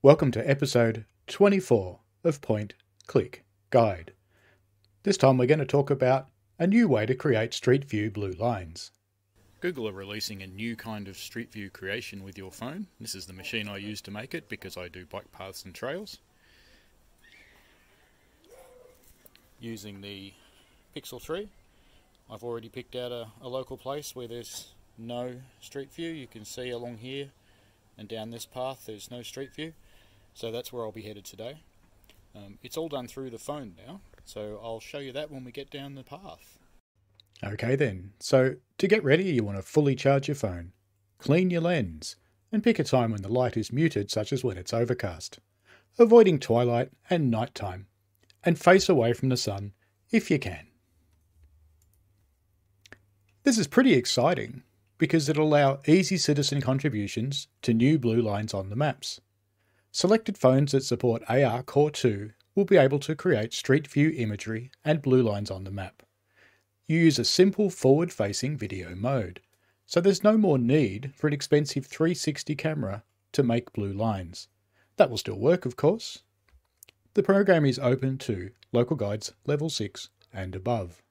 Welcome to episode 24 of Point Click Guide. This time we're going to talk about a new way to create Street View blue lines. Google are releasing a new kind of Street View creation with your phone. This is the machine I use to make it because I do bike paths and trails. Using the Pixel 3, I've already picked out a, a local place where there's no Street View. You can see along here and down this path there's no Street View. So that's where I'll be headed today. Um, it's all done through the phone now, so I'll show you that when we get down the path. Okay then, so to get ready you want to fully charge your phone, clean your lens, and pick a time when the light is muted such as when it's overcast, avoiding twilight and night time, and face away from the sun if you can. This is pretty exciting because it'll allow easy citizen contributions to new blue lines on the maps. Selected phones that support AR Core 2 will be able to create street view imagery and blue lines on the map. You use a simple forward-facing video mode, so there's no more need for an expensive 360 camera to make blue lines. That will still work, of course. The program is open to local guides level 6 and above.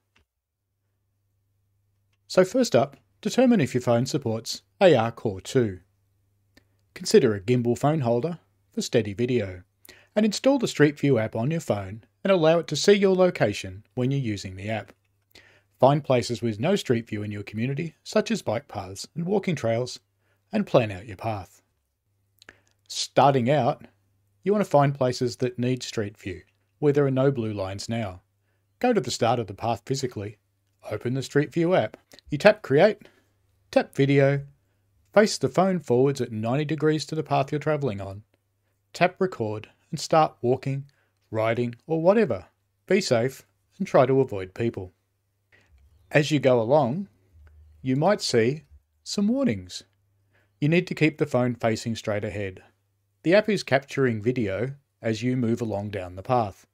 So first up, determine if your phone supports AR Core 2. Consider a gimbal phone holder for steady video, and install the Street View app on your phone and allow it to see your location when you're using the app. Find places with no Street View in your community, such as bike paths and walking trails, and plan out your path. Starting out, you want to find places that need Street View, where there are no blue lines now. Go to the start of the path physically, open the Street View app. You tap Create, tap Video, face the phone forwards at 90 degrees to the path you're travelling on, tap record and start walking, riding, or whatever. Be safe and try to avoid people. As you go along, you might see some warnings. You need to keep the phone facing straight ahead. The app is capturing video as you move along down the path,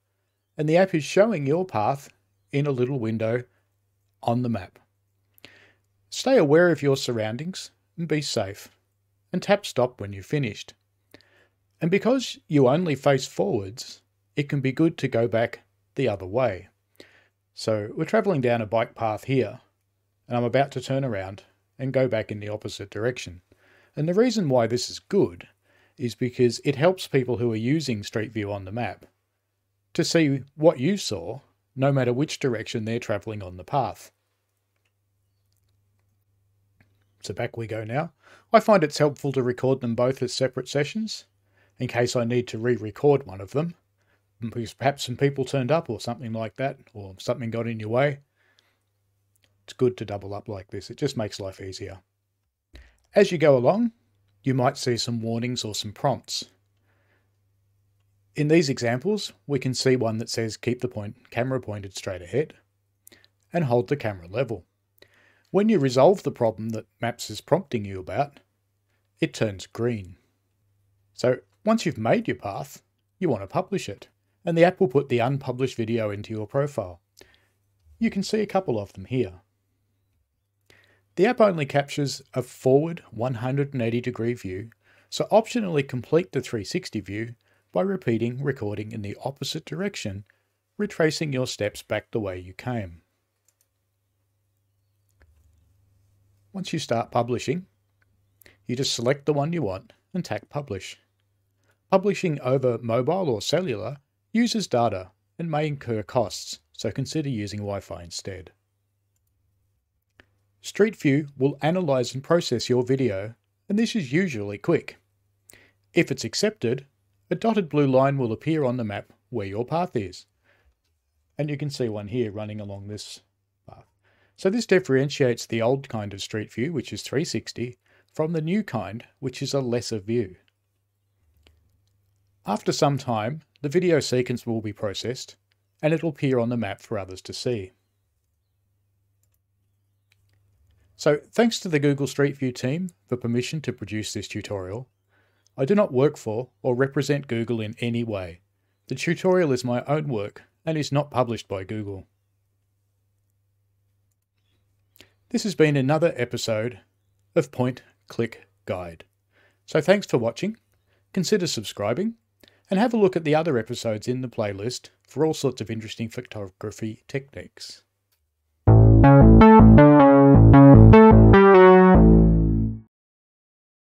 and the app is showing your path in a little window on the map. Stay aware of your surroundings and be safe, and tap stop when you've finished. And because you only face forwards, it can be good to go back the other way. So we're travelling down a bike path here, and I'm about to turn around and go back in the opposite direction. And the reason why this is good is because it helps people who are using Street View on the map to see what you saw, no matter which direction they're travelling on the path. So back we go now. I find it's helpful to record them both as separate sessions in case I need to re-record one of them. Because perhaps some people turned up or something like that, or something got in your way. It's good to double up like this. It just makes life easier. As you go along, you might see some warnings or some prompts. In these examples, we can see one that says keep the point camera pointed straight ahead and hold the camera level. When you resolve the problem that Maps is prompting you about, it turns green. So once you've made your path, you want to publish it, and the app will put the unpublished video into your profile. You can see a couple of them here. The app only captures a forward 180 degree view, so optionally complete the 360 view by repeating recording in the opposite direction, retracing your steps back the way you came. Once you start publishing, you just select the one you want and tap publish. Publishing over mobile or cellular uses data and may incur costs, so consider using Wi-Fi instead. Street View will analyze and process your video, and this is usually quick. If it's accepted, a dotted blue line will appear on the map where your path is. And you can see one here running along this path. So this differentiates the old kind of Street View, which is 360, from the new kind, which is a lesser view. After some time, the video sequence will be processed and it will appear on the map for others to see. So thanks to the Google Street View team for permission to produce this tutorial. I do not work for or represent Google in any way. The tutorial is my own work and is not published by Google. This has been another episode of Point Click Guide. So thanks for watching consider subscribing and have a look at the other episodes in the playlist for all sorts of interesting photography techniques.